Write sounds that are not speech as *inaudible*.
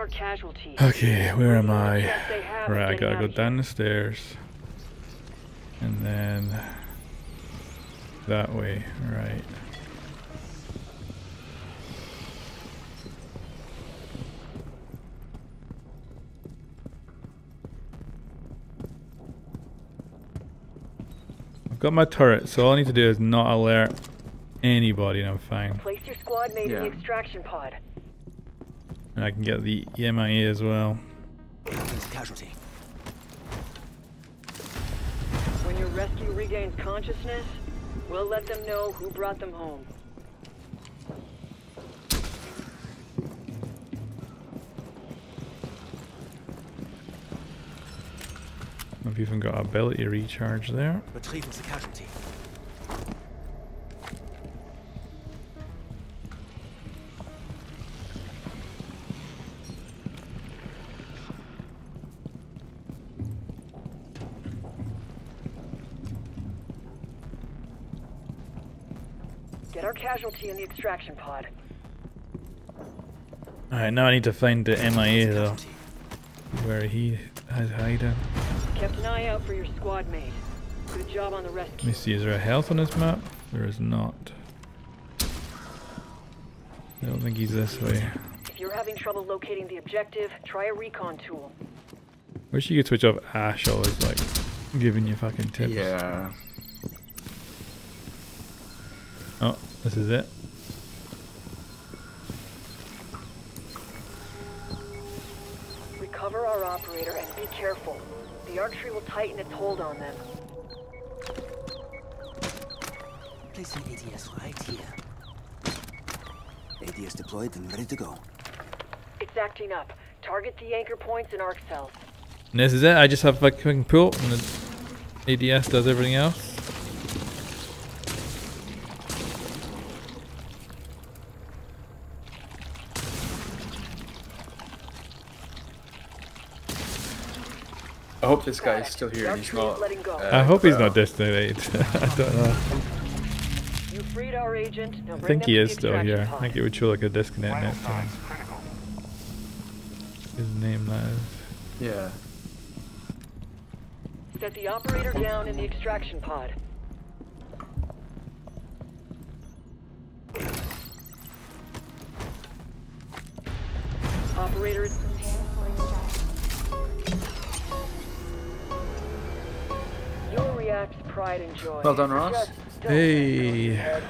Our casualties. Okay, where am I? Best Right, I gotta go down the stairs. And then that way, right. I've got my turret, so all I need to do is not alert anybody and I'm fine. Place your squad mate in the extraction pod. And I can get the MIA as well. Casualty. When your rescue regains consciousness, we'll let them know who brought them home. I've even got ability recharge there. Retrieving the casualty. Get our casualty in the extraction pod. Alright, now I need to find the MIA though, where he has hiding. Kept an eye out for your squad mate. Good job on the rescue. Let me rescue. see, is there a health on this map? There is not. I don't think he's this way. If you're having trouble locating the objective, try a recon tool. Wish you could switch off Ash always like giving you fucking tips. Yeah. Oh, this is it. Recover our operator and be careful. The archery will tighten its hold on them. Placing ADS right here. ADS deployed and ready to go. It's acting up. Target the anchor points and arc cells. And this is it. I just have a quick pull and the ADS does everything else. I hope this Got guy's it. still here and he's not. uh, I hope he's not disconnected. *laughs* I don't know. You freed our agent. Now I think he is still extraction here. I think it would show like a disconnect next time. signs. His name that is. Yeah. Set the operator down in the extraction pod. Operator Well done, Ross. Hey.